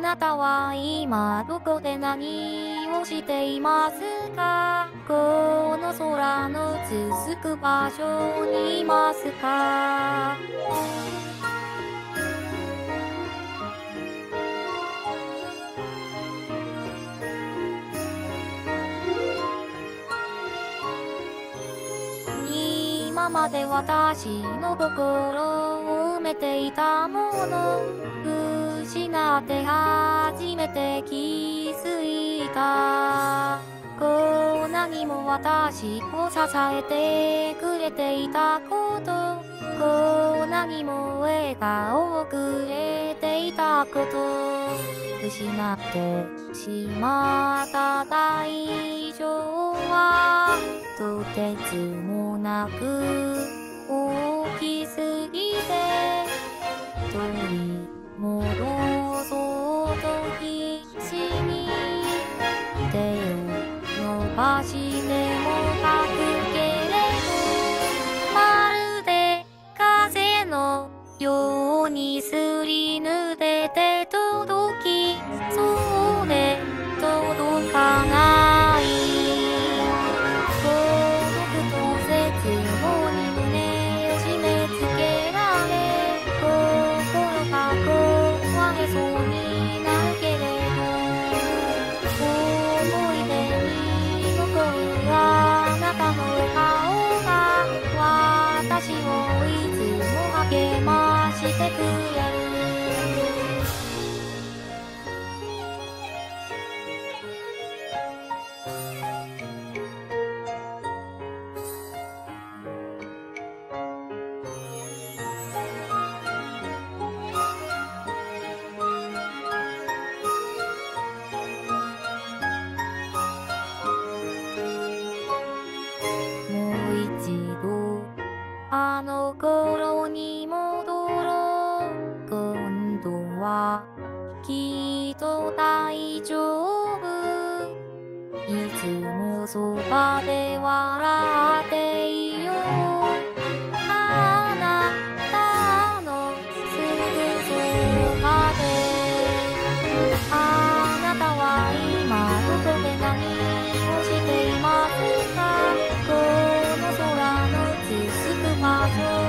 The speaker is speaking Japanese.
なたは今どこで何をしていますか？この空の続く場所にいますか？今まで私の心を埋めていたもの失って初めて気づいた。こんなにも私を支えてくれていたこと。こんなにも笑顔をくれていたこと。失ってしまった大丈はとてつもなく大きすぎて。を伸励ましてくれあの頃に戻ろう。今度はきっと大丈夫。いつもそばで笑啊